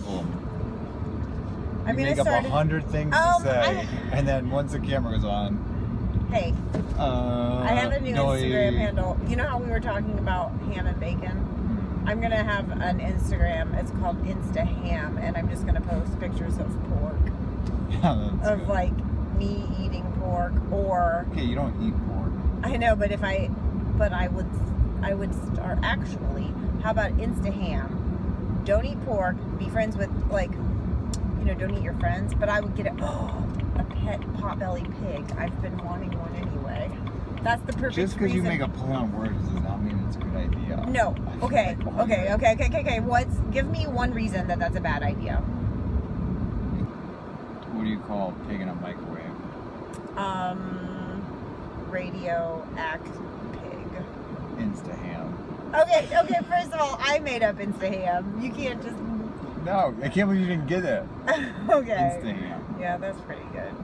problem. I'm you gonna make up a hundred things Um, to say, I- and then once the camera goes on, Hey, uh, I have a new no, Instagram handle. You know how we were talking about ham and bacon? I'm gonna have an Instagram. It's called Insta Ham, and I'm just gonna post pictures of pork, Yeah, that's of good. like me eating pork, or Okay, you don't eat pork. I know, but if I, but I would, I would start actually. How about Insta Ham? Don't eat pork. Be friends with like, you know, don't eat your friends. But I would get a, a pet potbelly pig. I've been wanting one anyway. That's the perfect Just because you make a play on words does not mean it's a good idea. No. Okay. Okay. Okay. Okay. Okay. Okay. What's? Give me one reason that that's a bad idea. What do you call pig in a microwave? Um, radio act pig. Insta ham. Okay. Okay. First of all, I made up Instaham. You can't just. No, I can't believe you didn't get it. okay. Insta ham. Yeah, that's pretty good.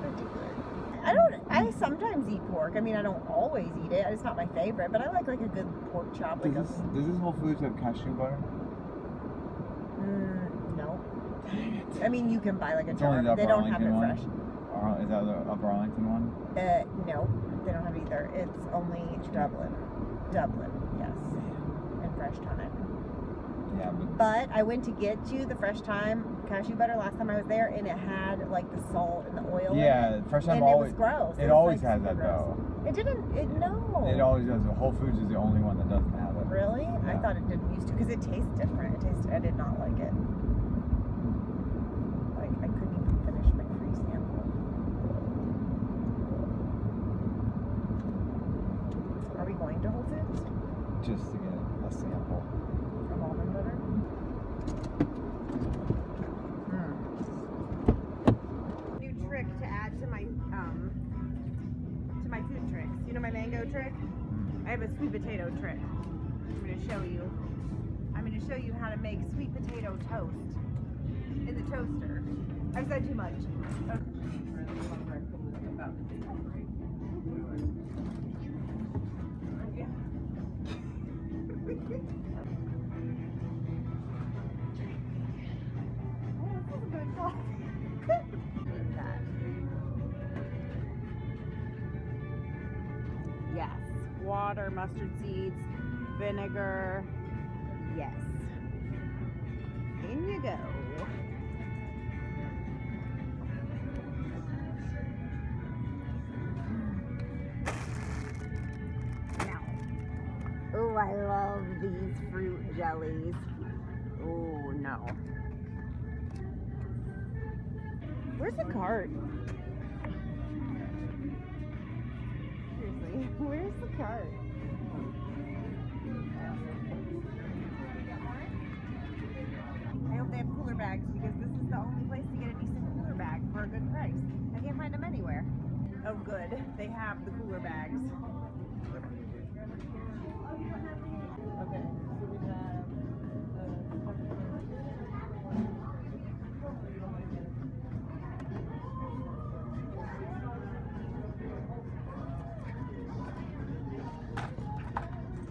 Pretty good. I don't. I sometimes eat pork. I mean, I don't always eat it. It's not my favorite, but I like like a good pork chop. Like Does this, does this Whole Foods have cashew butter? Mm, no. Dang it. I mean, you can buy like a jar. They don't have it fresh. Is that the Upper Arlington one? Uh, no, they don't have either. It's only Dublin. Dublin, yes. And fresh thyme. Yeah, but But I went to get you the fresh thyme cashew butter last time I was there, and it had like the salt and the oil. it, yeah, time and always. it was gross. It was, always like, has that gross. though. It didn't. It no. It always does. Whole Foods is the only one that doesn't have it. Really? I thought it didn't used to because it tastes different. It tastes. I did not like it. Like I couldn't even finish my free sample. Are we going to Whole Foods? Just to get a sample. From almond butter? Hmm. New trick to add to my um to my food tricks. You know my mango trick? I have a sweet potato trick. I'm gonna show you. I'm gonna show you how to make sweet potato toast in the toaster. I've said too much. Oh, Yes. Water, mustard seeds, vinegar. Yes. In you go. Now. Oh, I love these fruit jellies. Oh, no. Where's the cart? Where's the cart? I hope they have cooler bags because this is the only place to get a decent cooler bag for a good price. I can't find them anywhere. Oh, good. They have the cooler bags.